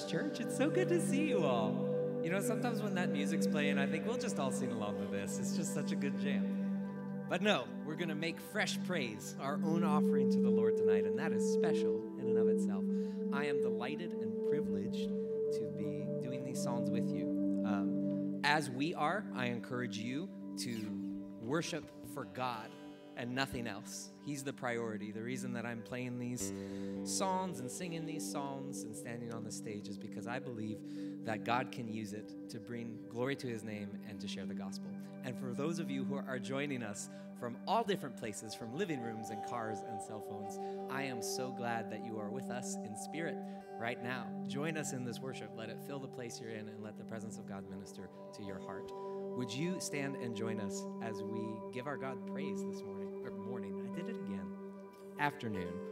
Church. It's so good to see you all. You know, sometimes when that music's playing, I think we'll just all sing along with this. It's just such a good jam. But no, we're going to make fresh praise our own offering to the Lord tonight, and that is special in and of itself. I am delighted and privileged to be doing these songs with you. Um, as we are, I encourage you to worship for God and nothing else. He's the priority. The reason that I'm playing these songs and singing these songs and standing on the stage is because I believe that God can use it to bring glory to his name and to share the gospel. And for those of you who are joining us from all different places, from living rooms and cars and cell phones, I am so glad that you are with us in spirit right now. Join us in this worship. Let it fill the place you're in and let the presence of God minister to your heart. Would you stand and join us as we give our God praise this morning? Afternoon.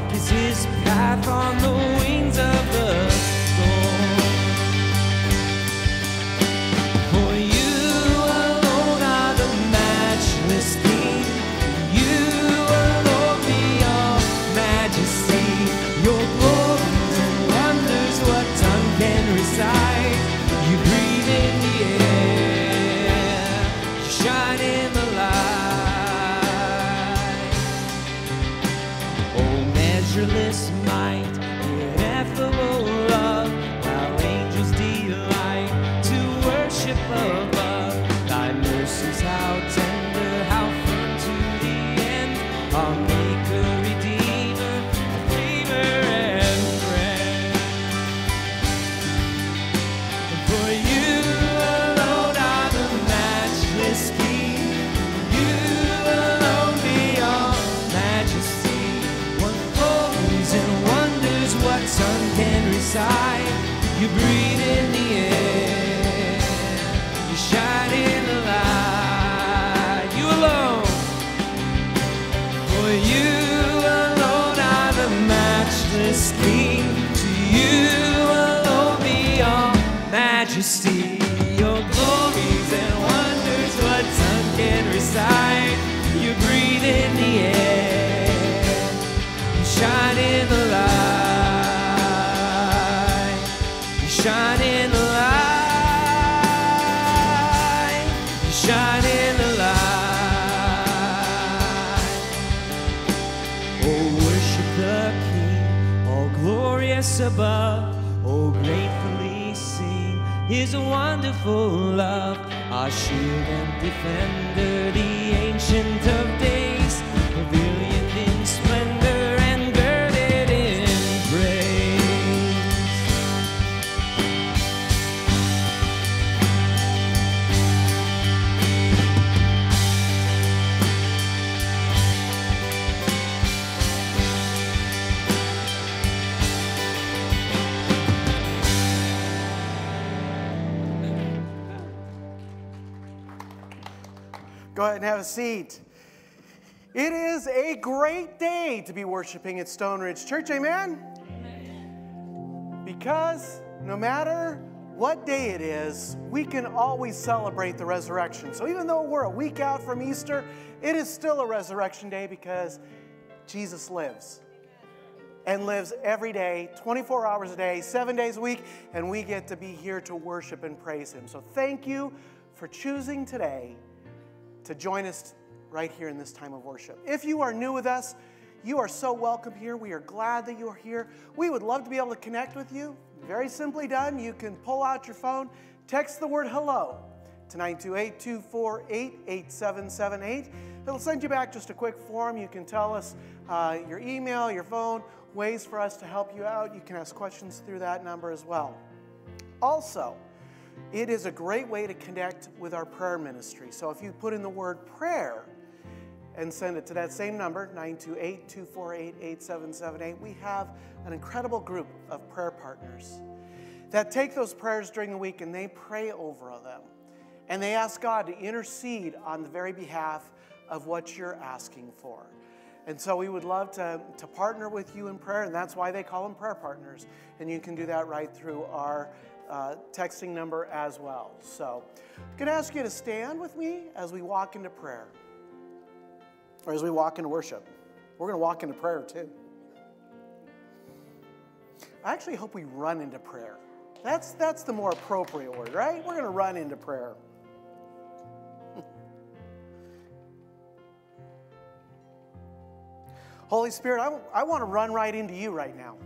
dark is his path on the wings of the measureless recite? You breathe in the air, you shine in the light. You shine in the light. You shine in the light. Oh, worship the King, all glorious above. Oh, gratefully sing His wonderful love, our shield and defender, the ancient of Go ahead and have a seat. It is a great day to be worshiping at Stone Ridge Church, amen? Because no matter what day it is, we can always celebrate the resurrection. So even though we're a week out from Easter, it is still a resurrection day because Jesus lives and lives every day, 24 hours a day, seven days a week, and we get to be here to worship and praise Him. So thank you for choosing today to join us right here in this time of worship. If you are new with us, You are so welcome here. We are glad that you are here. We would love to be able to connect with you. Very simply done. You can pull out your phone, text the word hello to 928 248 8778. It'll send you back just a quick form. You can tell us uh, your email, your phone, ways for us to help you out. You can ask questions through that number as well. Also, it is a great way to connect with our prayer ministry. So if you put in the word prayer and send it to that same number, 928 248 8778, we have an incredible group of prayer partners that take those prayers during the week and they pray over them. And they ask God to intercede on the very behalf of what you're asking for. And so we would love to, to partner with you in prayer, and that's why they call them prayer partners. And you can do that right through our uh, texting number as well. So I'm going to ask you to stand with me as we walk into prayer, or as we walk into worship. We're going to walk into prayer too. I actually hope we run into prayer. That's, that's the more appropriate word, right? We're going to run into prayer. Holy Spirit, I, I want to run right into you right now.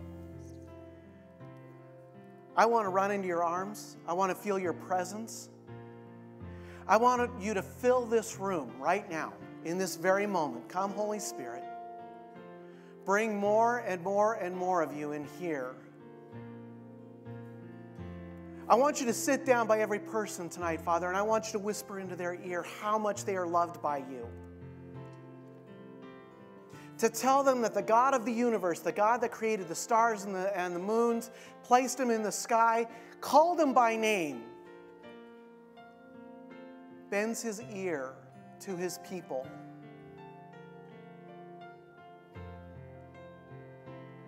I want to run into your arms. I want to feel your presence. I want you to fill this room right now, in this very moment. Come, Holy Spirit. Bring more and more and more of you in here. I want you to sit down by every person tonight, Father, and I want you to whisper into their ear how much they are loved by you to tell them that the God of the universe, the God that created the stars and the, and the moons, placed them in the sky, called them by name, bends his ear to his people.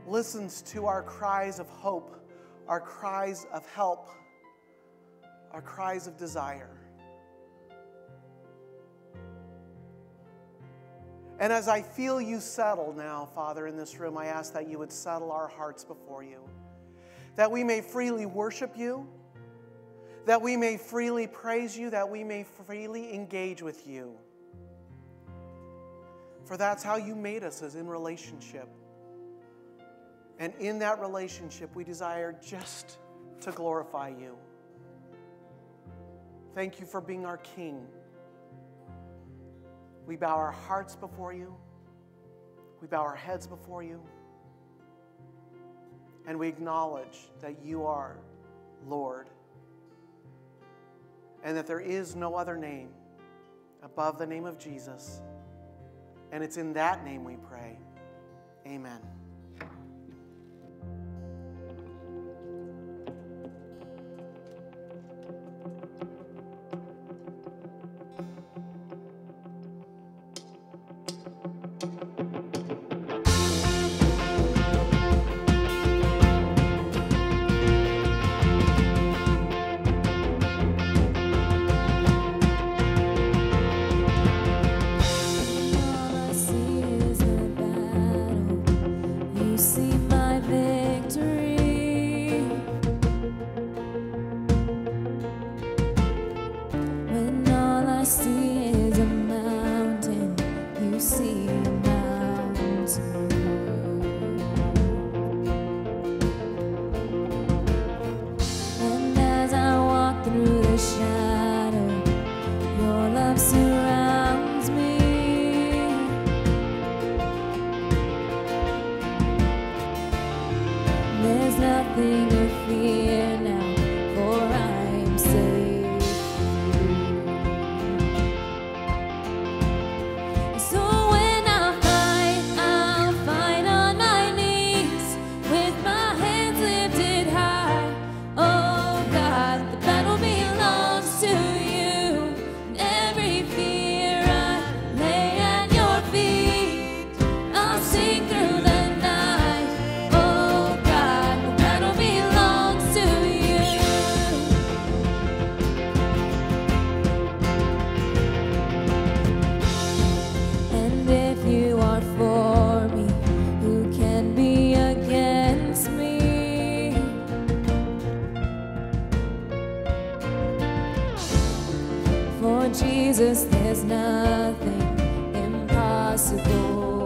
Listens to our cries of hope, our cries of help, our cries of desire. And as I feel you settle now, Father, in this room, I ask that you would settle our hearts before you, that we may freely worship you, that we may freely praise you, that we may freely engage with you. For that's how you made us, as in relationship. And in that relationship, we desire just to glorify you. Thank you for being our King. We bow our hearts before you. We bow our heads before you. And we acknowledge that you are Lord. And that there is no other name above the name of Jesus. And it's in that name we pray. Amen. Jesus, there's nothing impossible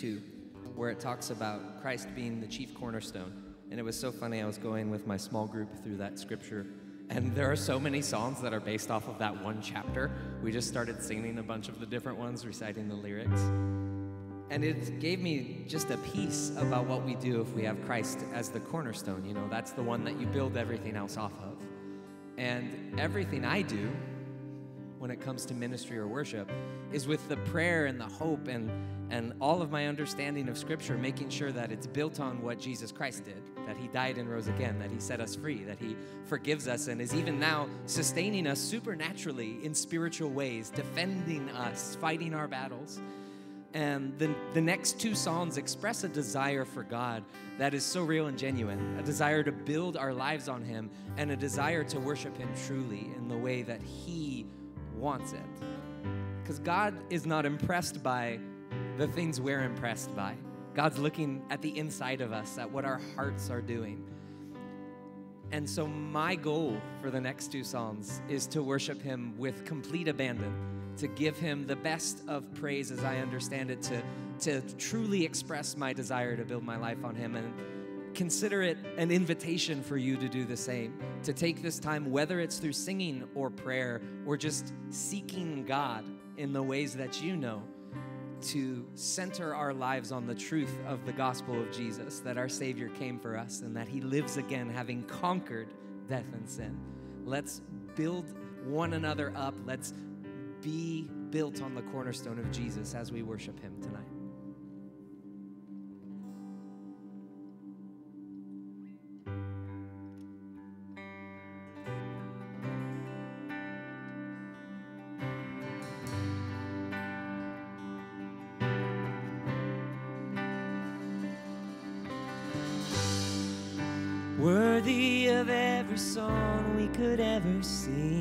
2, where it talks about Christ being the chief cornerstone. And it was so funny. I was going with my small group through that scripture, and there are so many songs that are based off of that one chapter. We just started singing a bunch of the different ones, reciting the lyrics. And it gave me just a piece about what we do if we have Christ as the cornerstone. You know, that's the one that you build everything else off of. And everything I do when it comes to ministry or worship is with the prayer and the hope and, and all of my understanding of Scripture, making sure that it's built on what Jesus Christ did, that He died and rose again, that He set us free, that He forgives us and is even now sustaining us supernaturally in spiritual ways, defending us, fighting our battles. And the, the next two Psalms express a desire for God that is so real and genuine a desire to build our lives on Him and a desire to worship Him truly in the way that He wants it. Because God is not impressed by the things we're impressed by. God's looking at the inside of us, at what our hearts are doing. And so, my goal for the next two Psalms is to worship Him with complete abandon to give him the best of praise as I understand it, to, to truly express my desire to build my life on him. And consider it an invitation for you to do the same, to take this time, whether it's through singing or prayer or just seeking God in the ways that you know, to center our lives on the truth of the gospel of Jesus, that our Savior came for us and that He lives again, having conquered death and sin. Let's build one another up. Let's be built on the cornerstone of Jesus as we worship Him tonight. Ever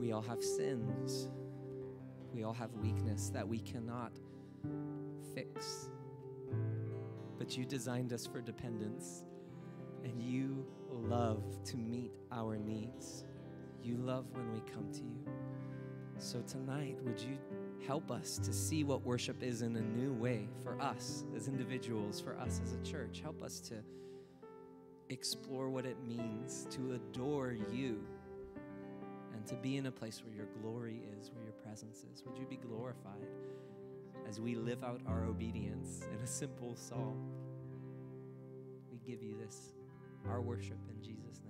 We all have sins. We all have weakness that we cannot fix. But you designed us for dependence, and you love to meet our needs. You love when we come to you. So tonight, would you help us to see what worship is in a new way for us as individuals, for us as a church? Help us to explore what it means to adore you and to be in a place where your glory is, where your presence is. Would you be glorified as we live out our obedience in a simple song? We give you this, our worship in Jesus' name.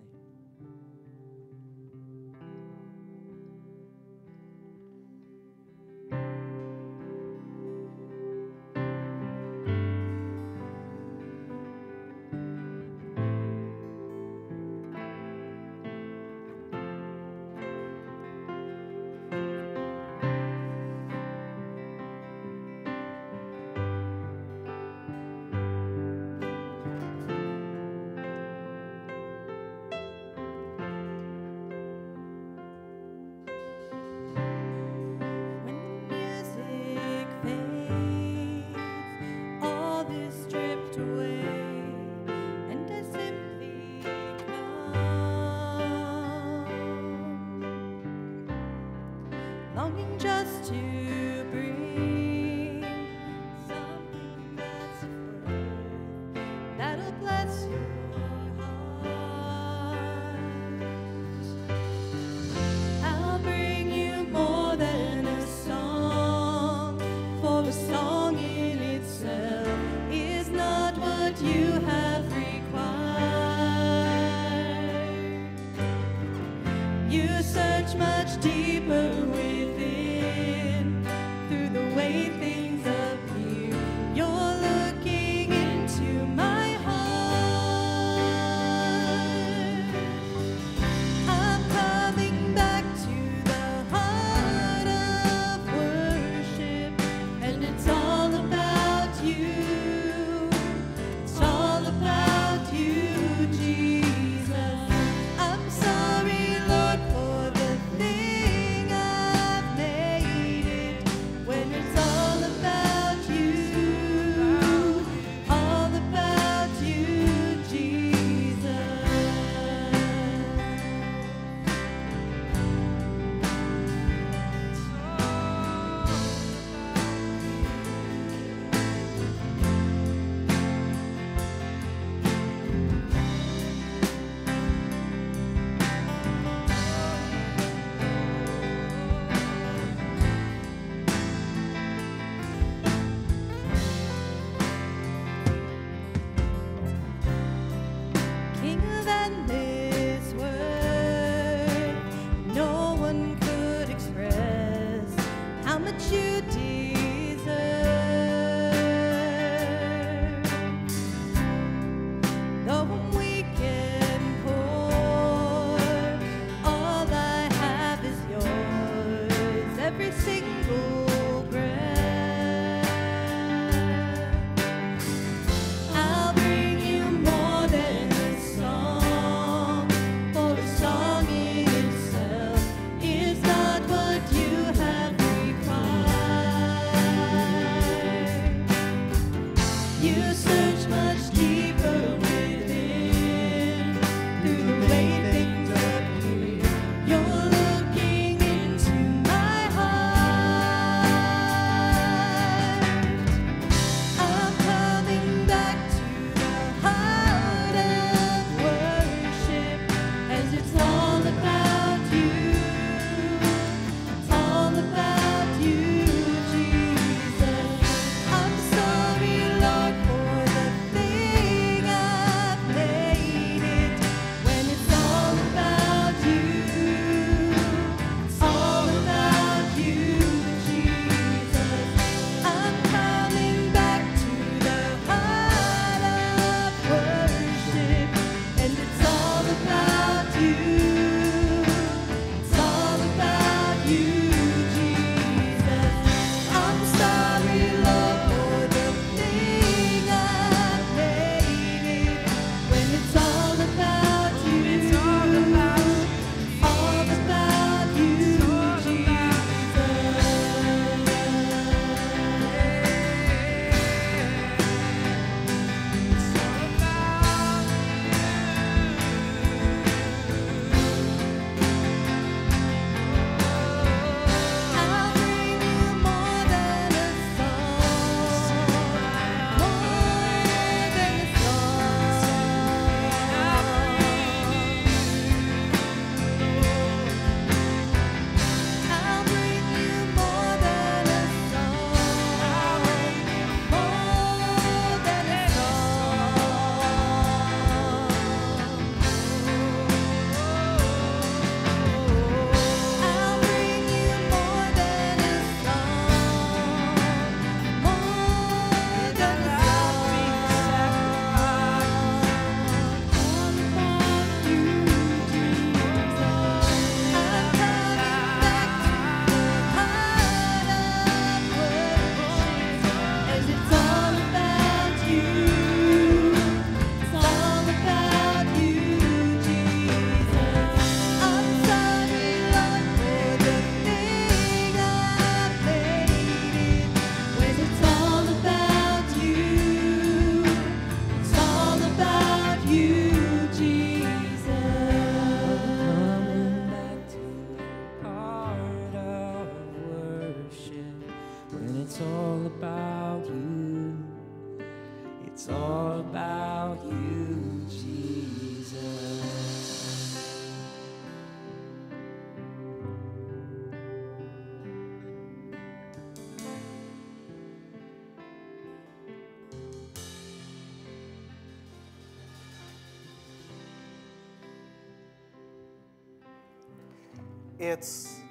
It's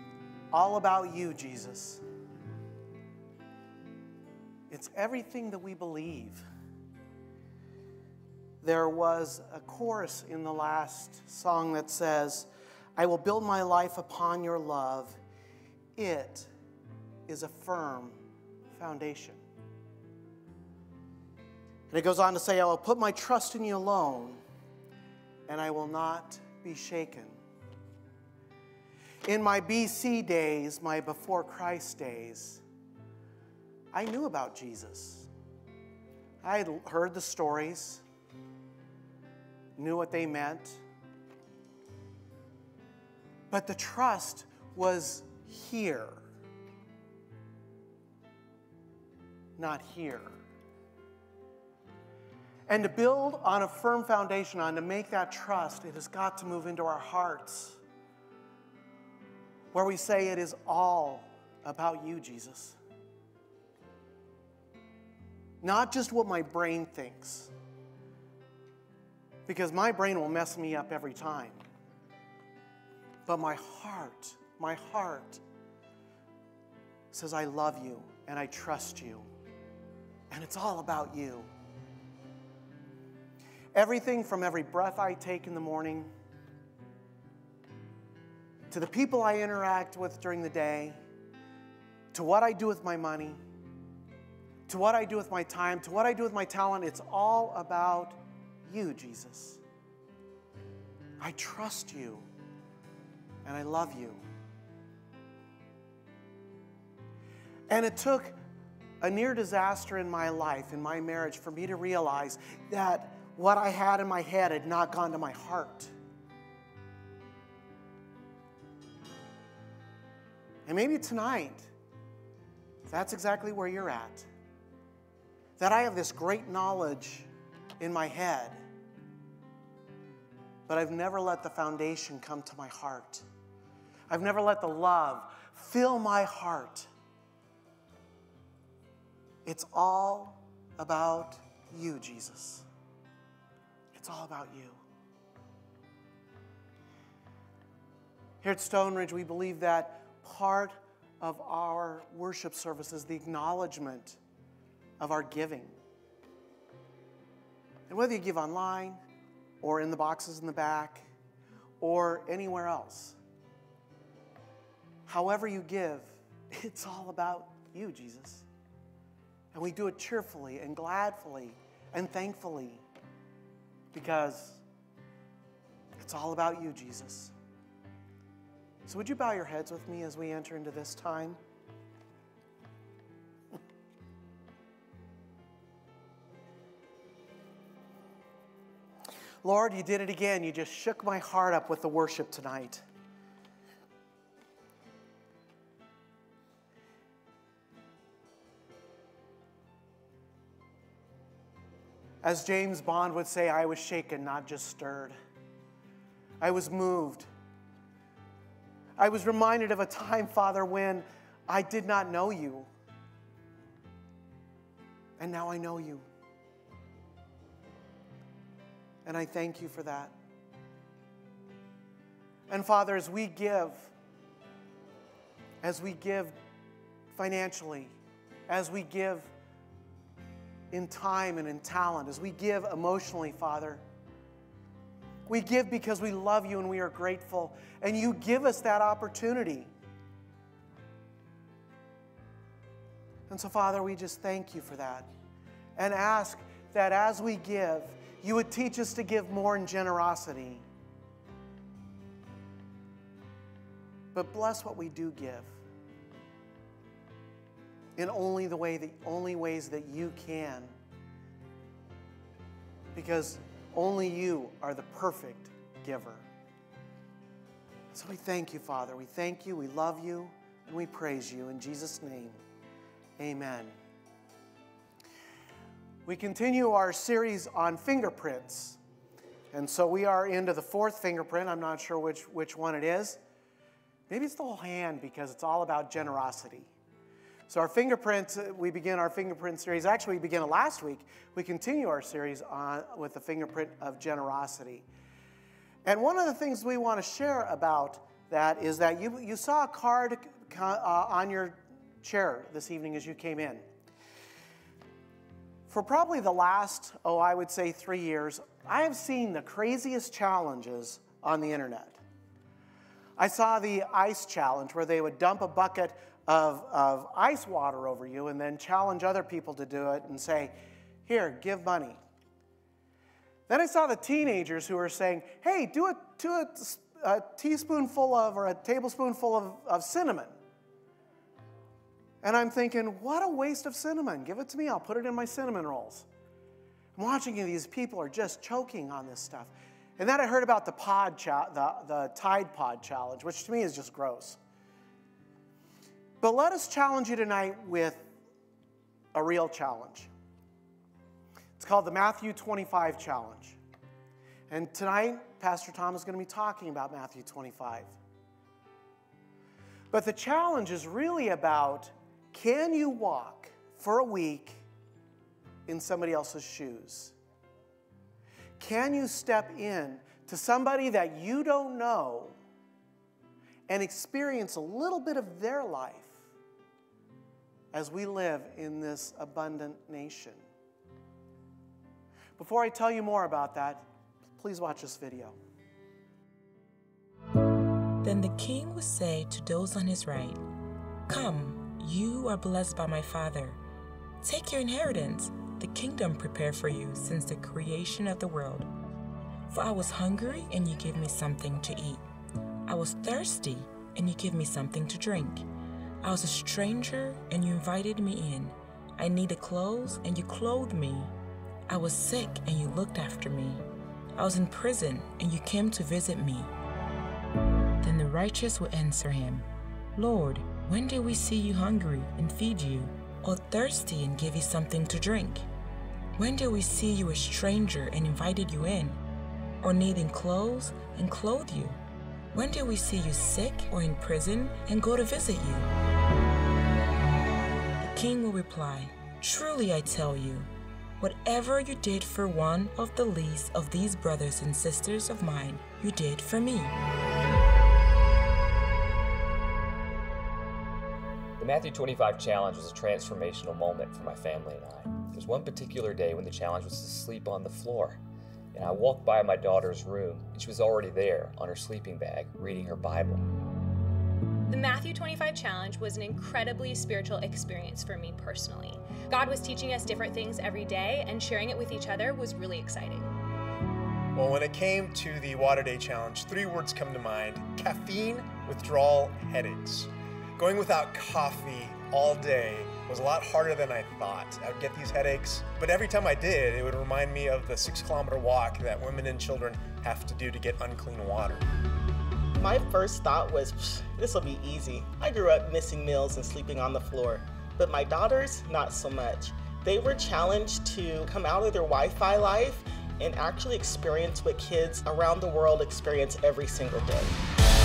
all about you, Jesus. It's everything that we believe. There was a chorus in the last song that says, I will build my life upon your love. It is a firm foundation. And it goes on to say, I will put my trust in you alone, and I will not be shaken. In my BC days, my before Christ days, I knew about Jesus. I had heard the stories, knew what they meant. But the trust was here, not here. And to build on a firm foundation, on to make that trust, it has got to move into our hearts where we say it is all about you, Jesus. Not just what my brain thinks, because my brain will mess me up every time. But my heart, my heart says, I love you and I trust you. And it's all about you. Everything from every breath I take in the morning to the people I interact with during the day, to what I do with my money, to what I do with my time, to what I do with my talent. It's all about you, Jesus. I trust you and I love you. And it took a near disaster in my life, in my marriage, for me to realize that what I had in my head had not gone to my heart. And maybe tonight, that's exactly where you're at. That I have this great knowledge in my head, but I've never let the foundation come to my heart. I've never let the love fill my heart. It's all about you, Jesus. It's all about you. Here at Stone Ridge, we believe that part of our worship service is the acknowledgement of our giving. And whether you give online or in the boxes in the back or anywhere else, however you give, it's all about you, Jesus. And we do it cheerfully and gladfully and thankfully because it's all about you, Jesus. So, would you bow your heads with me as we enter into this time? Lord, you did it again. You just shook my heart up with the worship tonight. As James Bond would say, I was shaken, not just stirred. I was moved. I was reminded of a time, Father, when I did not know you. And now I know you. And I thank you for that. And Father, as we give, as we give financially, as we give in time and in talent, as we give emotionally, Father, we give because we love you and we are grateful. And you give us that opportunity. And so, Father, we just thank you for that and ask that as we give, you would teach us to give more in generosity. But bless what we do give in only the way the only ways that you can. Because only you are the perfect giver. So we thank you, Father. We thank you, we love you, and we praise you. In Jesus' name, amen. We continue our series on fingerprints. And so we are into the fourth fingerprint. I'm not sure which, which one it is. Maybe it's the whole hand because it's all about generosity. So, our fingerprints, uh, we begin our fingerprint series. Actually, we began last week. We continue our series on, with the fingerprint of generosity. And one of the things we want to share about that is that you, you saw a card uh, on your chair this evening as you came in. For probably the last, oh, I would say three years, I have seen the craziest challenges on the internet. I saw the ice challenge where they would dump a bucket of, of ice water over you and then challenge other people to do it and say, Here, give money. Then I saw the teenagers who were saying, Hey, do a, do a, a teaspoonful of or a tablespoonful of, of cinnamon. And I'm thinking, what a waste of cinnamon. Give it to me, I'll put it in my cinnamon rolls. I'm watching these people are just choking on this stuff. And then I heard about the pod, the, the Tide Pod challenge, which to me is just gross. But let us challenge you tonight with a real challenge. It's called the Matthew 25 Challenge. And tonight, Pastor Tom is going to be talking about Matthew 25. But the challenge is really about can you walk for a week in somebody else's shoes? Can you step in to somebody that you don't know and experience a little bit of their life as we live in this abundant nation. Before I tell you more about that, please watch this video. Then the king would say to those on his right, Come, you are blessed by my Father. Take your inheritance, the kingdom prepared for you since the creation of the world. For I was hungry, and you gave me something to eat. I was thirsty, and you gave me something to drink. I was a stranger and you invited me in. I needed clothes and you clothed me. I was sick and you looked after me. I was in prison and you came to visit me. Then the righteous will answer him Lord, when did we see you hungry and feed you, or thirsty and give you something to drink? When did we see you a stranger and invited you in, or needing clothes and clothe you? When did we see you sick or in prison and go to visit you? The king will reply, Truly I tell you, whatever you did for one of the least of these brothers and sisters of mine, you did for me. The Matthew 25 challenge was a transformational moment for my family and I. There was one particular day when the challenge was to sleep on the floor and I walked by my daughter's room, and she was already there on her sleeping bag, reading her Bible. The Matthew 25 challenge was an incredibly spiritual experience for me personally. God was teaching us different things every day, and sharing it with each other was really exciting. Well, when it came to the Water Day challenge, three words come to mind caffeine, withdrawal, headaches. Going without coffee all day was a lot harder than I thought. I would get these headaches, but every time I did, it would remind me of the six kilometer walk that women and children have to do to get unclean water. My first thought was, this will be easy. I grew up missing meals and sleeping on the floor, but my daughters, not so much. They were challenged to come out of their Wi Fi life and actually experience what kids around the world experience every single day.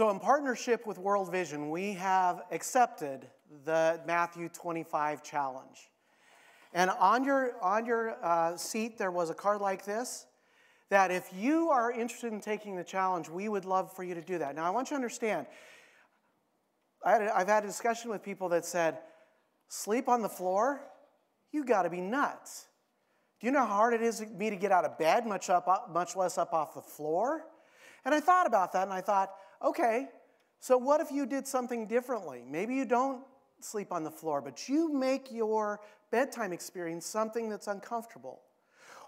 So, in partnership with World Vision, we have accepted the Matthew 25 challenge. And on your, on your uh, seat, there was a card like this that if you are interested in taking the challenge, we would love for you to do that. Now, I want you to understand, I had a, I've had a discussion with people that said, sleep on the floor? You got to be nuts. Do you know how hard it is for me to get out of bed, much, up, much less up off the floor? And I thought about that and I thought, Okay, so what if you did something differently? Maybe you don't sleep on the floor, but you make your bedtime experience something that's uncomfortable.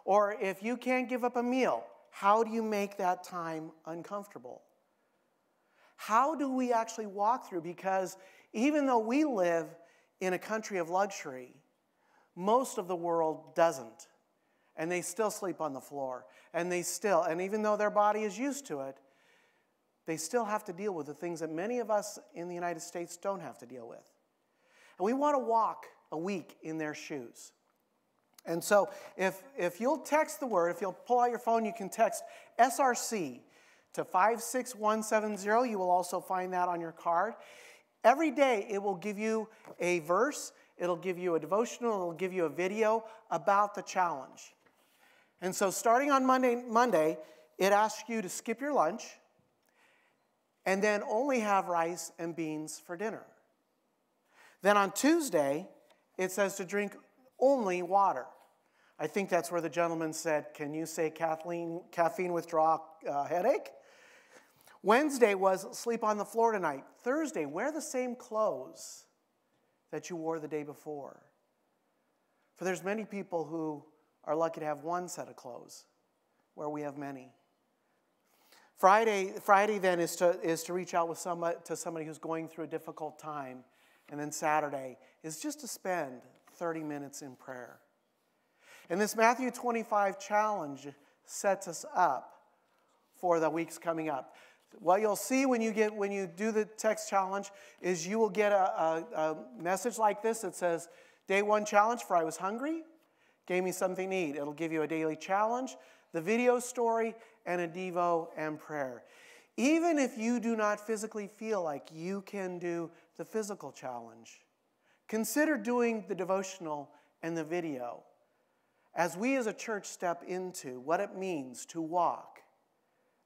Or if you can't give up a meal, how do you make that time uncomfortable? How do we actually walk through? Because even though we live in a country of luxury, Most of the world doesn't. And they still sleep on the floor. And they still, and even though their body is used to it, they still have to deal with the things that many of us in the United States don't have to deal with. And we want to walk a week in their shoes. And so if, if you'll text the word, if you'll pull out your phone, you can text SRC to 56170. You will also find that on your card. Every day it will give you a verse, it'll give you a devotional, it'll give you a video about the challenge. And so starting on Monday, Monday, it asks you to skip your lunch and then only have rice and beans for dinner. Then on Tuesday, it says to drink only water. I think that's where the gentleman said, Can you say caffeine, caffeine withdrawal uh, headache? Wednesday was sleep on the floor tonight. Thursday, wear the same clothes that you wore the day before. For there's many people who are lucky to have one set of clothes where we have many. Friday, Friday then is to, is to reach out with somebody, to somebody who's going through a difficult time. And then Saturday is just to spend 30 minutes in prayer. And this Matthew 25 challenge sets us up for the weeks coming up. What you'll see when you get when you do the text challenge is you will get a, a, a message like this that says, "Day one challenge for I was hungry, gave me something to eat." It'll give you a daily challenge, the video story, and a devo and prayer. Even if you do not physically feel like you can do the physical challenge, consider doing the devotional and the video as we as a church step into what it means to walk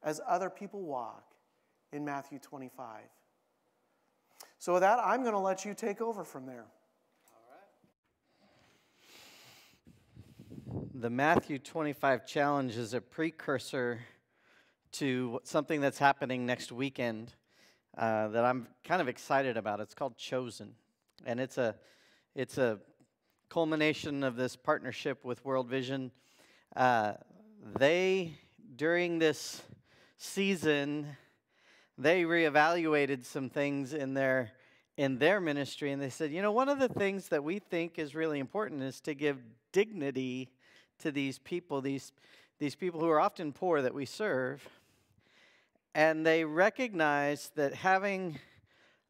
as other people walk in Matthew 25. So, with that, I'm going to let you take over from there. The Matthew 25 challenge is a precursor to something that's happening next weekend uh, that I'm kind of excited about. It's called Chosen, and it's a it's a culmination of this partnership with World Vision. Uh, they during this season they reevaluated some things in their in their ministry and they said you know one of the things that we think is really important is to give dignity to these people these these people who are often poor that we serve and they recognize that having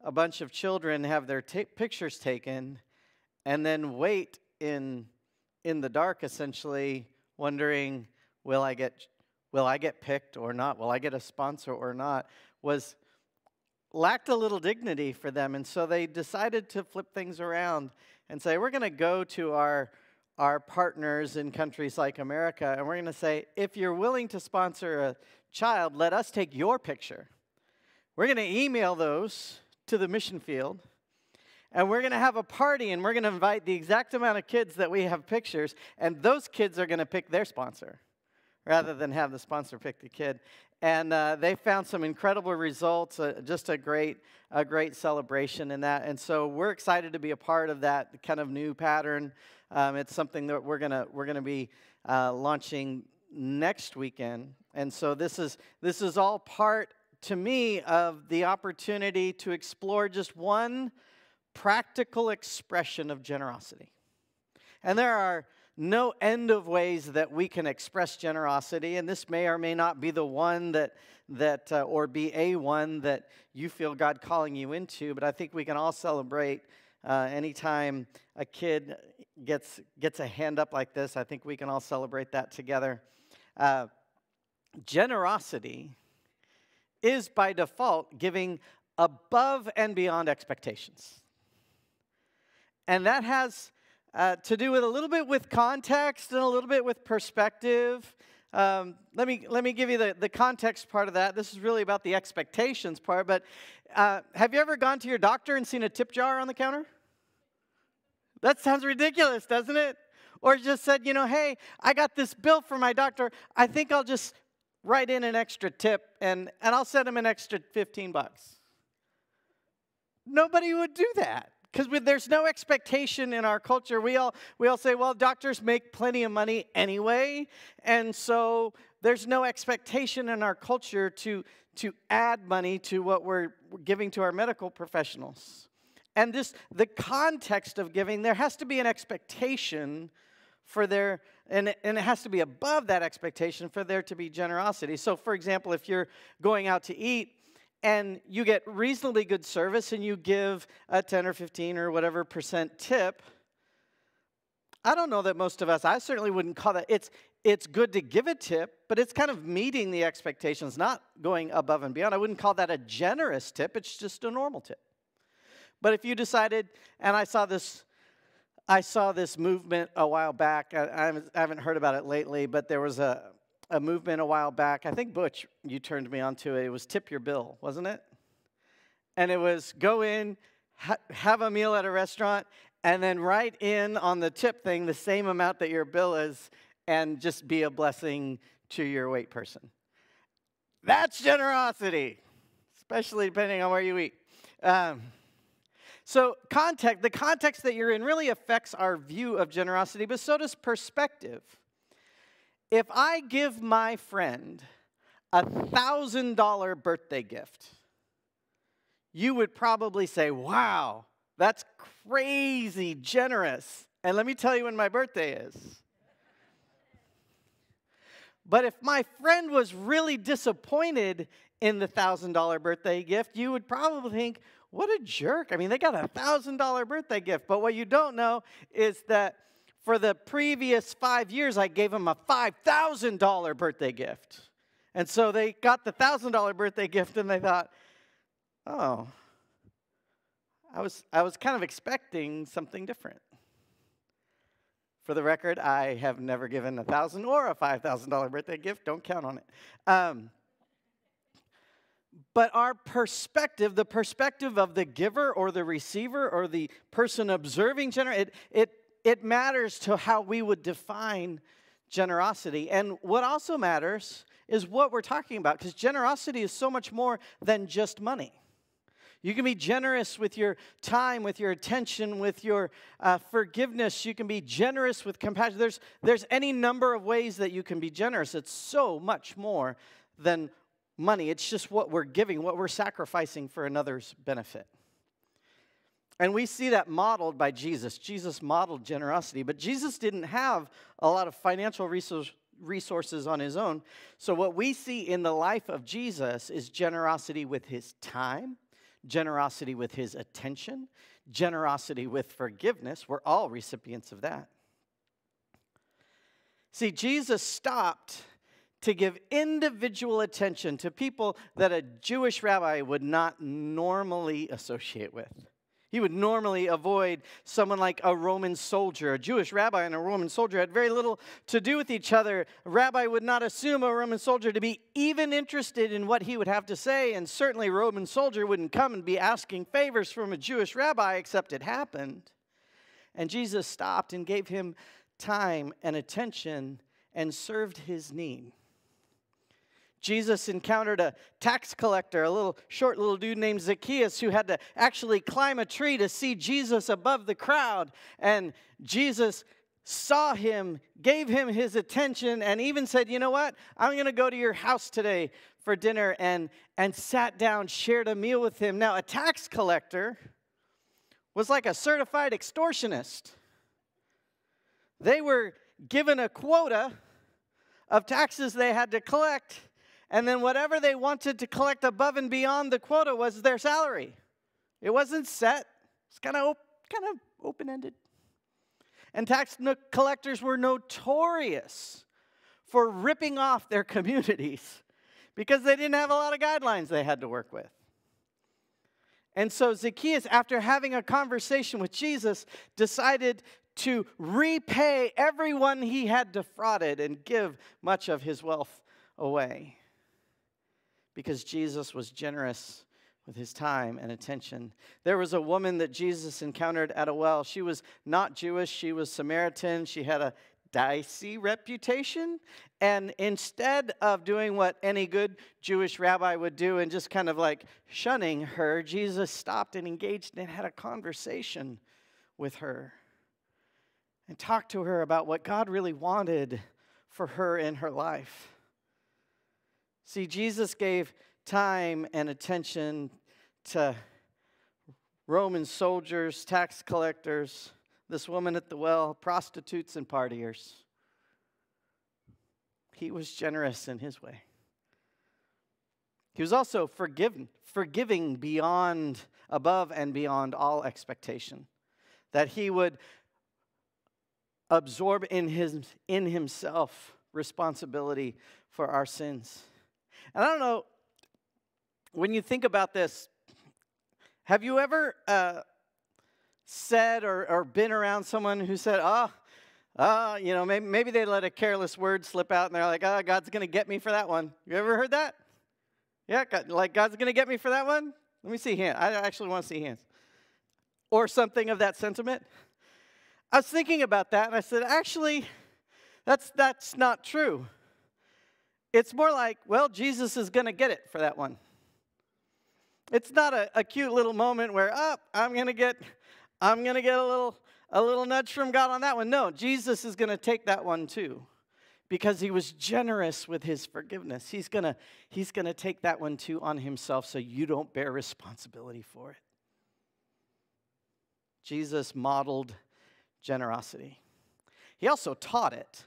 a bunch of children have their pictures taken and then wait in in the dark essentially wondering will i get will i get picked or not? Will i get a sponsor or not? was lacked a little dignity for them and so they decided to flip things around and say we're going to go to our our partners in countries like america and we're going to say if you're willing to sponsor a child, let us take your picture. We're going to email those to the mission field. And we're going to have a party and we're going to invite the exact amount of kids that we have pictures, and those kids are going to pick their sponsor rather than have the sponsor pick the kid. And uh, they found some incredible results, uh, just a great, a great celebration in that. And so we're excited to be a part of that kind of new pattern. Um, it's something that we're gonna we're gonna be uh, launching next weekend. And so this is this is all part to me of the opportunity to explore just one practical expression of generosity. And there are no end of ways that we can express generosity, and this may or may not be the one that that uh, or be a one that you feel God calling you into. But I think we can all celebrate uh, anytime a kid gets gets a hand up like this. I think we can all celebrate that together. Uh, generosity is by default giving above and beyond expectations. And that has uh, to do with a little bit with context and a little bit with perspective. Um, let, me, let me give you the, the context part of that. This is really about the expectations part. But uh, have you ever gone to your doctor and seen a tip jar on the counter? That sounds ridiculous, doesn't it? Or just said, you know, hey, I got this bill from my doctor. I think I'll just write in an extra tip and, and I'll send him an extra 15 bucks. Nobody would do that because there's no expectation in our culture. We all, we all say, well, doctors make plenty of money anyway. And so there's no expectation in our culture to, to add money to what we're giving to our medical professionals. and just the context of giving, there has to be an expectation for there, and, and it has to be above that expectation for there to be generosity. So, for example, if you're going out to eat and you get reasonably good service and you give a 10 or 15 or whatever percent tip, I don't know that most of us, I certainly wouldn't call that, it's, it's good to give a tip, but it's kind of meeting the expectations, not going above and beyond. I wouldn't call that a generous tip, it's just a normal tip. But if you decided, and I saw this, I saw this movement a while back. I, I, haven't, haven't, heard about it lately, but there was a, a movement a while back. I think Butch, you turned me onto it. It was tip your bill, wasn't it? And it was go in, ha- have a meal at a restaurant, and then write in on the tip thing the same amount that your bill is, and just be a blessing to your wait person. That's generosity, especially depending on where you eat. Um, so, context, the context that you're in really affects our view of generosity, but so does perspective. If I give my friend a $1,000 birthday gift, you would probably say, Wow, that's crazy generous. And let me tell you when my birthday is. But if my friend was really disappointed in the $1,000 birthday gift, you would probably think, what a jerk. I mean, they got a $1,000 birthday gift. But what you don't know is that for the previous five years, I gave them a $5,000 birthday gift. And so they got the $1,000 birthday gift and they thought, oh, I was, I was kind of expecting something different. For the record, I have never given a thousand or a five thousand dollar birthday gift. Don't count on it. Um, but our perspective, the perspective of the giver or the receiver or the person observing generosity, it, it, it matters to how we would define generosity. And what also matters is what we're talking about, because generosity is so much more than just money. You can be generous with your time, with your attention, with your uh, forgiveness. You can be generous with compassion. There's, there's any number of ways that you can be generous. It's so much more than money, it's just what we're giving, what we're sacrificing for another's benefit. And we see that modeled by Jesus. Jesus modeled generosity, but Jesus didn't have a lot of financial resources on his own. So, what we see in the life of Jesus is generosity with his time, generosity with his attention, generosity with forgiveness. We're all recipients of that. See, Jesus stopped to give individual attention to people that a Jewish rabbi would not normally associate with. He would normally avoid someone like a Roman soldier. A Jewish rabbi and a Roman soldier had very little to do with each other. A rabbi would not assume a Roman soldier to be even interested in what he would have to say, and certainly a Roman soldier wouldn't come and be asking favors from a Jewish rabbi, except it happened. And Jesus stopped and gave him time and attention and served his need. Jesus encountered a tax collector, a little short little dude named Zacchaeus, who had to actually climb a tree to see Jesus above the crowd. And Jesus saw him, gave him his attention, and even said, You know what? I'm going to go to your house today for dinner, and, and sat down, shared a meal with him. Now, a tax collector was like a certified extortionist. They were given a quota of taxes they had to collect and then whatever they wanted to collect above and beyond the quota was their salary. It wasn't set. It's kind of kind of open-ended. And tax collectors were notorious for ripping off their communities because they didn't have a lot of guidelines they had to work with. And so Zacchaeus, after having a conversation with Jesus, decided to repay everyone he had defrauded and give much of his wealth away because Jesus was generous with his time and attention. There was a woman that Jesus encountered at a well. She was not Jewish, she was Samaritan. She had a dicey reputation. And instead of doing what any good Jewish rabbi would do and just kind of like shunning her, Jesus stopped and engaged and had a conversation with her and talked to her about what God really wanted for her in her life. See, Jesus gave time and attention to Roman soldiers, tax collectors, this woman at the well, prostitutes, and partiers. He was generous in his way. He was also forgiven, forgiving beyond, above and beyond all expectation. That he would absorb in, his, in himself responsibility for our sins. And I don't know, when you think about this, have you ever uh, said or, or been around someone who said, oh, uh, you know, maybe, maybe they let a careless word slip out and they're like, oh, God's going to get me for that one. You ever heard that? Yeah, God, like God's going to get me for that one? Let me see hands. I actually want to see hands. Or something of that sentiment. I was thinking about that and I said, actually, that's, that's not true. It's more like, well, Jesus is going to get it for that one. It's not a, a cute little moment where, oh, I'm going to get, I'm going to get a little, a little nudge from God on that one. No, Jesus is going to take that one too because he was generous with his forgiveness. He's going to he's going to take that one too on himself so you don't bear responsibility for it. Jesus modeled generosity. He also taught it.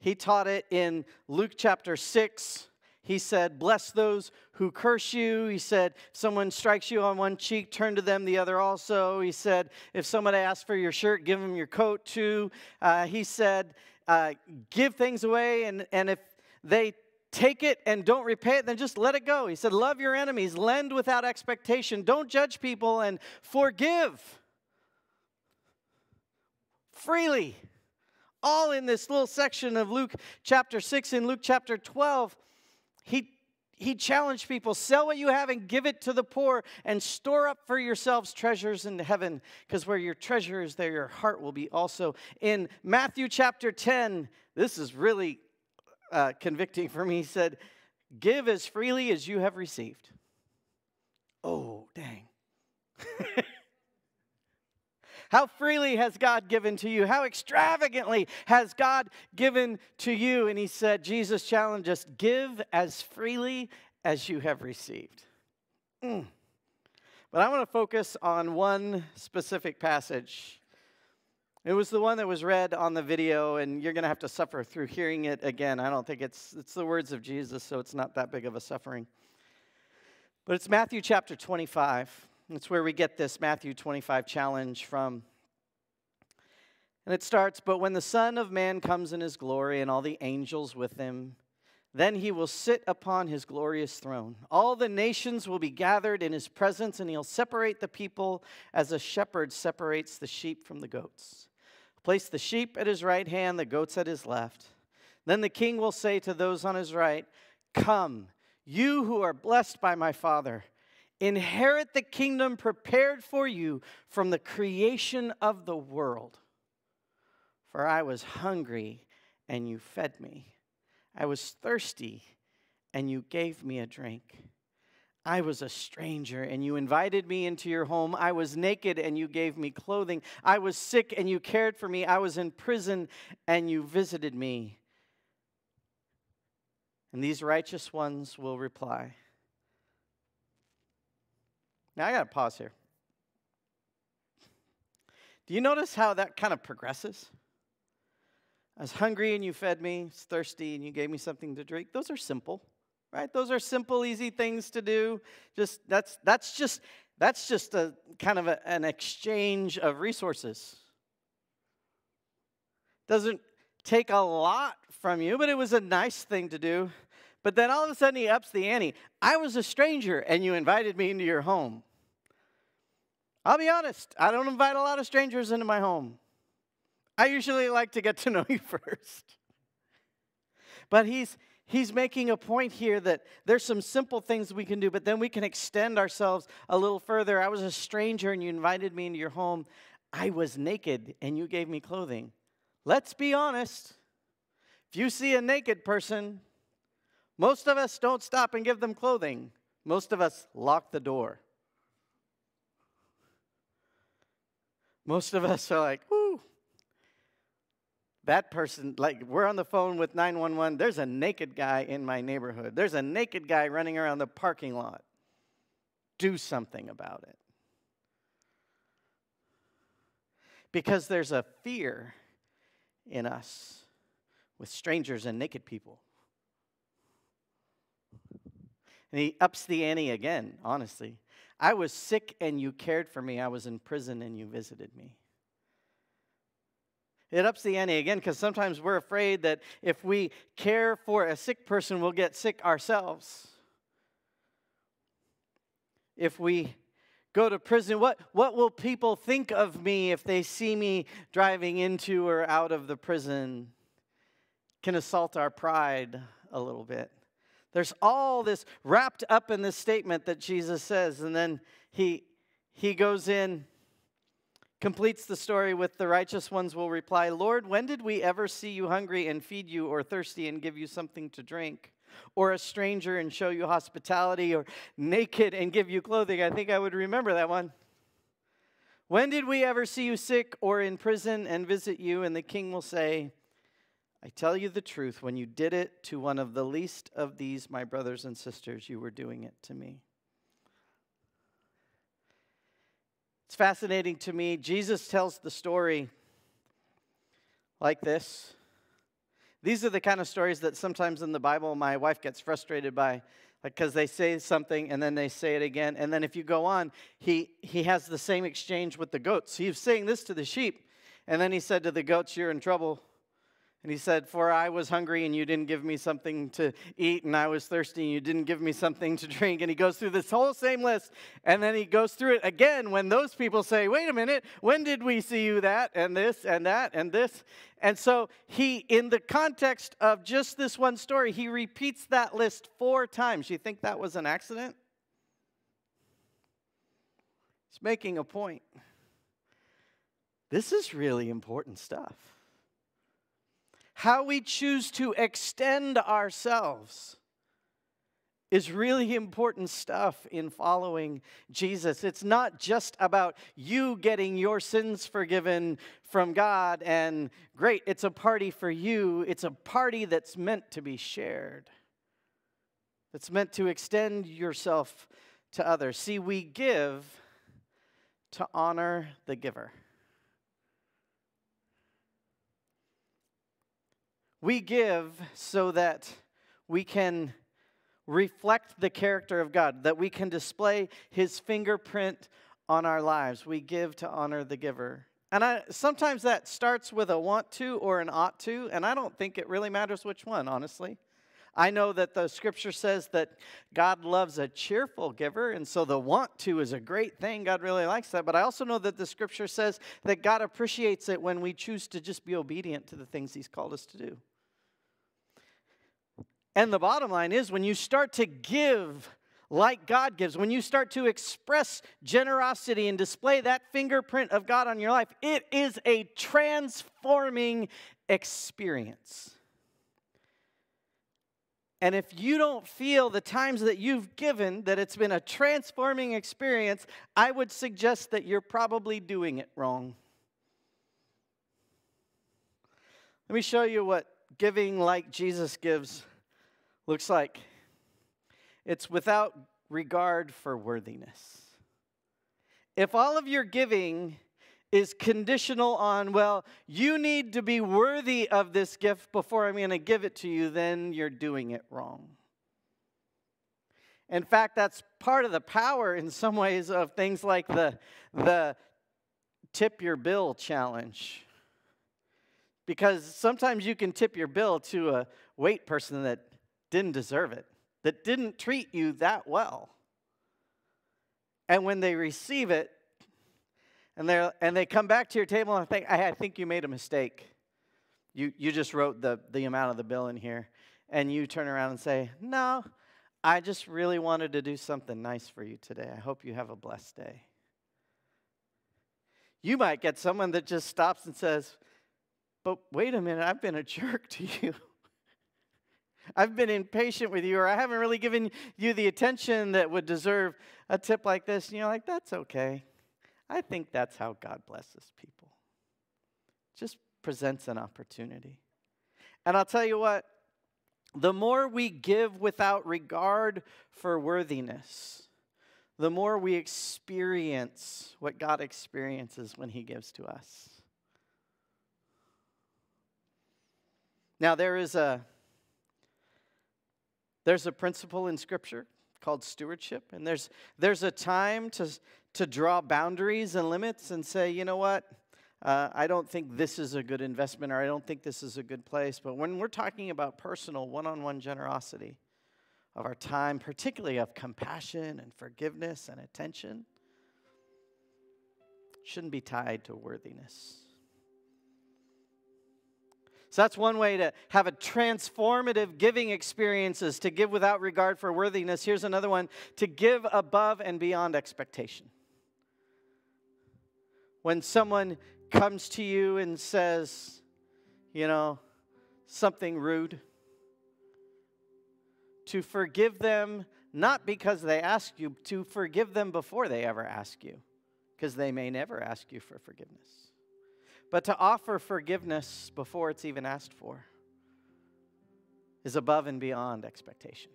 He taught it in Luke chapter 6. He said, Bless those who curse you. He said, Someone strikes you on one cheek, turn to them the other also. He said, If somebody asks for your shirt, give them your coat too. Uh, he said, uh, Give things away, and, and if they take it and don't repay it, then just let it go. He said, Love your enemies, lend without expectation, don't judge people, and forgive freely all in this little section of Luke chapter 6 and Luke chapter 12. He, he challenged people sell what you have and give it to the poor and store up for yourselves treasures in heaven because where your treasure is, there your heart will be also. In Matthew chapter 10, this is really uh, convicting for me. He said, Give as freely as you have received. Oh, dang. How freely has God given to you? How extravagantly has God given to you? And he said, Jesus challenged us give as freely as you have received. Mm. But I want to focus on one specific passage. It was the one that was read on the video, and you're going to have to suffer through hearing it again. I don't think it's, it's the words of Jesus, so it's not that big of a suffering. But it's Matthew chapter 25. That's where we get this Matthew 25 challenge from. And it starts, But when the Son of Man comes in his glory and all the angels with him, then he will sit upon his glorious throne. All the nations will be gathered in his presence, and he'll separate the people as a shepherd separates the sheep from the goats. Place the sheep at his right hand, the goats at his left. Then the king will say to those on his right, Come, you who are blessed by my Father Inherit the kingdom prepared for you from the creation of the world. For I was hungry, and you fed me. I was thirsty, and you gave me a drink. I was a stranger, and you invited me into your home. I was naked, and you gave me clothing. I was sick, and you cared for me. I was in prison, and you visited me. And these righteous ones will reply, now I got to pause here. Do you notice how that kind of progresses? I was hungry and you fed me, I was thirsty and you gave me something to drink. Those are simple, right? Those are simple, easy things to do. Just that's that's just that's just a kind of a, an exchange of resources. Doesn't take a lot from you, but it was a nice thing to do. But then all of a sudden he ups the ante. I was a stranger and you invited me into your home. I'll be honest, I don't invite a lot of strangers into my home. I usually like to get to know you first. But he's he's making a point here that there's some simple things we can do, but then we can extend ourselves a little further. I was a stranger and you invited me into your home. I was naked and you gave me clothing. Let's be honest. If you see a naked person, most of us don't stop and give them clothing. Most of us lock the door. Most of us are like, whoo. That person, like, we're on the phone with 911. There's a naked guy in my neighborhood. There's a naked guy running around the parking lot. Do something about it. because there's a fear in us with strangers and naked people. And he ups the ante again, honestly. I was sick and you cared for me. I was in prison and you visited me. It ups the ante again because sometimes we're afraid that if we care for a sick person, we'll get sick ourselves. If we go to prison, what, what will people think of me if they see me driving into or out of the prison? Can assault our pride a little bit. There's all this wrapped up in this statement that Jesus says, and then he, he goes in completes the story with the righteous ones will reply, Lord, when did we ever see you hungry and feed you, or thirsty and give you something to drink? Or a stranger and show you hospitality, or naked and give you clothing? I think I would remember that one. When did we ever see you sick or in prison and visit you? And the king will say, I tell you the truth, when you did it to one of the least of these, my brothers and sisters, you were doing it to me. It's fascinating to me. Jesus tells the story like this. These are the kind of stories that sometimes in the Bible my wife gets frustrated by because they say something and then they say it again and then if you go on he he has the same exchange with the goats he's saying this to the sheep and then he said to the goats you're in trouble and he said, For I was hungry and you didn't give me something to eat, and I was thirsty and you didn't give me something to drink. And he goes through this whole same list. And then he goes through it again when those people say, Wait a minute, when did we see you that and this and that and this? And so he, in the context of just this one story, he repeats that list four times. You think that was an accident? He's making a point. This is really important stuff how we choose to extend ourselves is really important stuff in following Jesus. It's not just about you getting your sins forgiven from God and great, it's a party for you. It's a party that's meant to be shared, that's meant to extend yourself to others. See, we give to honor the giver. We give so that we can reflect the character of God, that we can display his fingerprint on our lives. We give to honor the giver. And I, sometimes that starts with a want to or an ought to, and I don't think it really matters which one, honestly. I know that the scripture says that God loves a cheerful giver, and so the want to is a great thing. God really likes that. But I also know that the scripture says that God appreciates it when we choose to just be obedient to the things He's called us to do. And the bottom line is when you start to give like God gives, when you start to express generosity and display that fingerprint of God on your life, it is a transforming experience. And if you don't feel the times that you've given that it's been a transforming experience, I would suggest that you're probably doing it wrong. Let me show you what giving like Jesus gives looks like it's without regard for worthiness. If all of your giving is conditional on, well, you need to be worthy of this gift before I'm going to give it to you, then you're doing it wrong. In fact, that's part of the power in some ways of things like the, the tip your bill challenge. Because sometimes you can tip your bill to a wait person that didn't deserve it, that didn't treat you that well. And when they receive it, and, they and they come back to your table and think, I, I think you made a mistake. You, you just wrote the, the amount of the bill in here. And you turn around and say, No, I just really wanted to do something nice for you today. I hope you have a blessed day. You might get someone that just stops and says, But wait a minute, I've been a jerk to you. I've been impatient with you, or I haven't really given you the attention that would deserve a tip like this. And you're like, that's okay. I think that's how God blesses people. Just presents an opportunity. And I'll tell you what, the more we give without regard for worthiness, the more we experience what God experiences when He gives to us. Now, there is a there's a principle in scripture called stewardship and there's there's a time to to draw boundaries and limits and say, you know what? Uh, I don't think this is a good investment or I don't think this is a good place. But when we're talking about personal, one on one generosity of our time, particularly of compassion and forgiveness and attention, shouldn't be tied to worthiness. So that's one way to have a transformative giving experiences to give without regard for worthiness. Here's another one to give above and beyond expectation. When someone comes to you and says, you know, something rude, to forgive them not because they ask you, to forgive them before they ever ask you, because they may never ask you for forgiveness. But to offer forgiveness before it's even asked for is above and beyond expectation.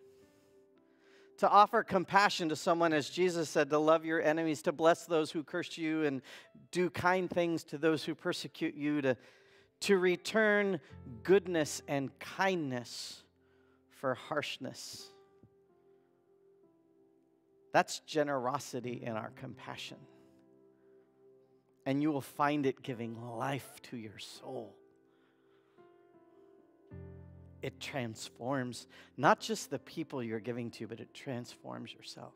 To offer compassion to someone, as Jesus said, to love your enemies, to bless those who curse you, and do kind things to those who persecute you, to, to return goodness and kindness for harshness. That's generosity in our compassion and you will find it giving life to your soul. It transforms not just the people you're giving to, but it transforms yourself.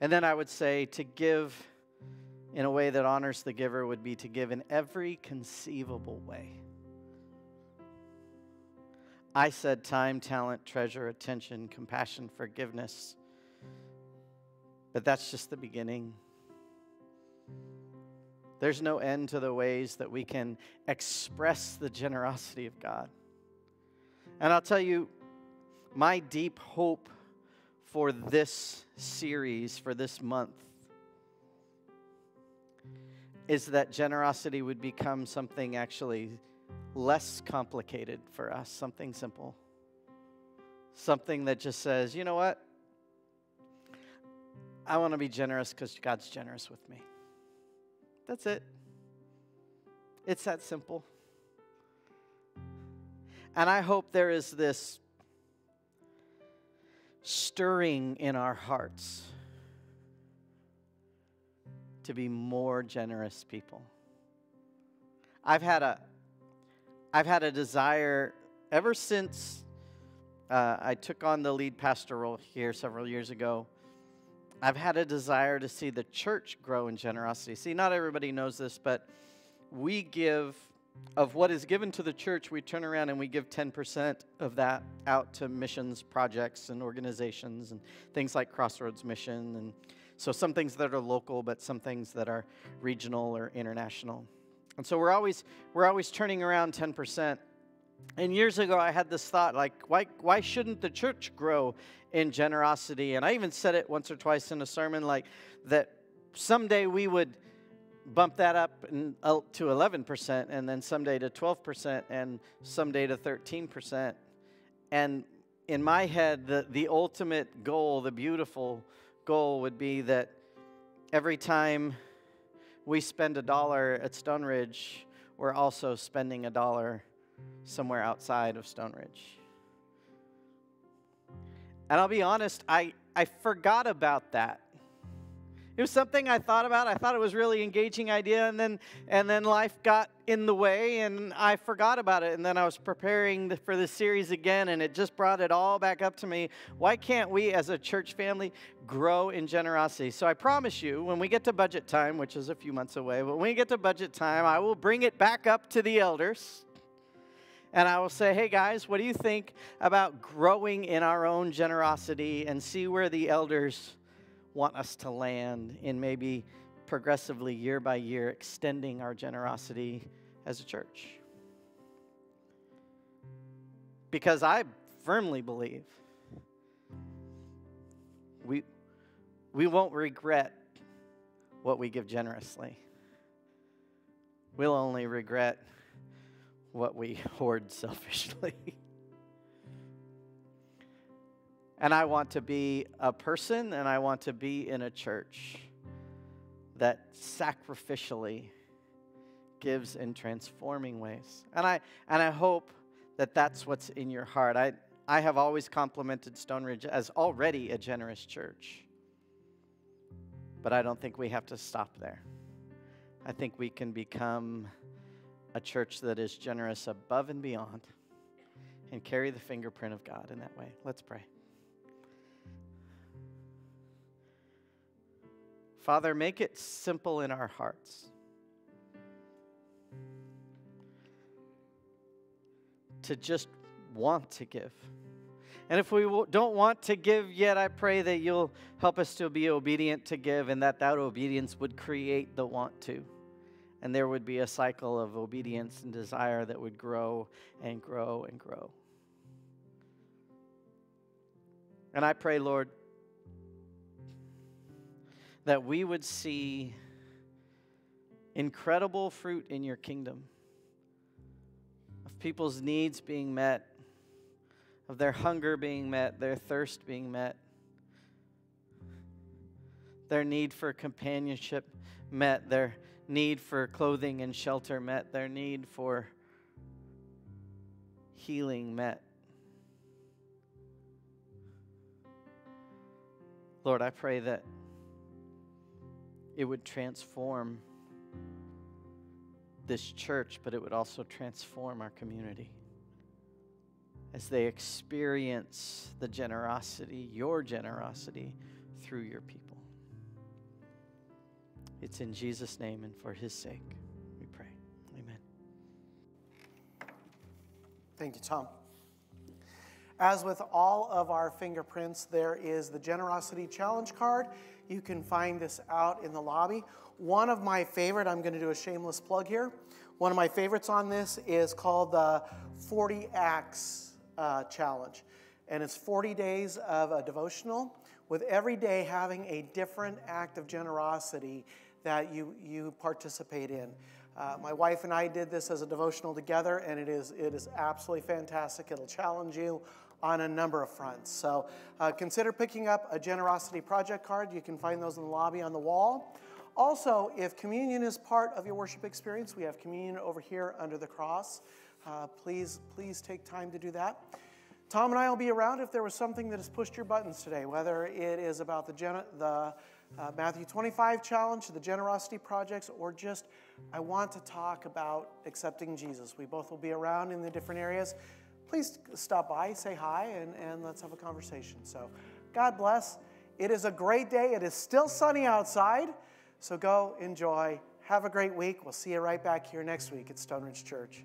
And then I would say to give in a way that honors the giver would be to give in every conceivable way. I said time, talent, treasure, attention, compassion, forgiveness but that's just the beginning. There's no end to the ways that we can express the generosity of God. And I'll tell you, my deep hope for this series, for this month, is that generosity would become something actually less complicated for us, something simple. Something that just says, you know what? I want to be generous because God's generous with me. That's it. It's that simple. And I hope there is this stirring in our hearts to be more generous people. I've had a I've had a desire ever since uh, I took on the lead pastoral here several years ago I've had a desire to see the church grow in generosity. See, not everybody knows this, but we give of what is given to the church, we turn around and we give 10% of that out to missions projects and organizations and things like Crossroads Mission. And so some things that are local, but some things that are regional or international. And so we're always, we're always turning around 10%. And years ago, I had this thought like, why, why shouldn't the church grow in generosity. And I even said it once or twice in a sermon like that someday we would bump that up uh, to 11% and then someday to 12% and someday to 13%. And in my head, the, the ultimate goal, the beautiful goal would be that every time we spend a dollar at Stone Ridge, we're also spending a dollar somewhere outside of Stone Ridge. And I'll be honest, I, I forgot about that. It was something I thought about. I thought it was really engaging idea, and then and then life got in the way, and I forgot about it. And then I was preparing for this series again, and it just brought it all back up to me. Why can't we, as a church family, grow in generosity? So I promise you, when we get to budget time, which is a few months away, but when we get to budget time, I will bring it back up to the elders and I will say, hey guys, what do you think about growing in our own generosity and see where the elders want us to land in maybe progressively year by year extending our generosity as a church? Because I firmly believe we, we won't regret what we give generously. We'll only regret what we hoard selfishly. and I want to be a person and I want to be in a church that sacrificially gives in transforming ways. And I, and I hope that that's what's in your heart. I, I have always complimented Stone Ridge as already a generous church. But I don't think we have to stop there. I think we can become a church that is generous above and beyond and carry the fingerprint of God in that way. Let's pray. Father, make it simple in our hearts to just want to give. And if we don't want to give yet, I pray that you'll help us to be obedient to give and that that obedience would create the want to. And there would be a cycle of obedience and desire that would grow and grow and grow. And I pray, Lord, that we would see incredible fruit in your kingdom of people's needs being met, of their hunger being met, their thirst being met, their need for companionship met, their need for clothing and shelter met, their need for healing met. Lord, I pray that it would transform this church, but it would also transform our community as they experience the generosity, your generosity, through your people. It's in Jesus' name and for his sake we pray. Amen. Thank you, Tom. As with all of our fingerprints, there is the Generosity Challenge card. You can find this out in the lobby. One of my favorite, I'm going to do a shameless plug here. One of my favorites on this is called the 40 Acts uh, Challenge. And it's 40 days of a devotional with every day having a different act of generosity that you, you participate in. Uh, my wife and I did this as a devotional together, and it is, it is absolutely fantastic. It'll challenge you on a number of fronts. So uh, consider picking up a generosity project card. You can find those in the lobby on the wall. Also, if communion is part of your worship experience, we have communion over here under the cross. Uh, please, please take time to do that. Tom and I will be around if there was something that has pushed your buttons today, whether it is about the, gen- the uh, Matthew 25 challenge, to the generosity projects, or just I want to talk about accepting Jesus. We both will be around in the different areas please stop by, say hi, and, and let's have a conversation. So, God bless. It is a great day. It is still sunny outside. So, go enjoy. Have a great week. We'll see you right back here next week at Stone Ridge Church.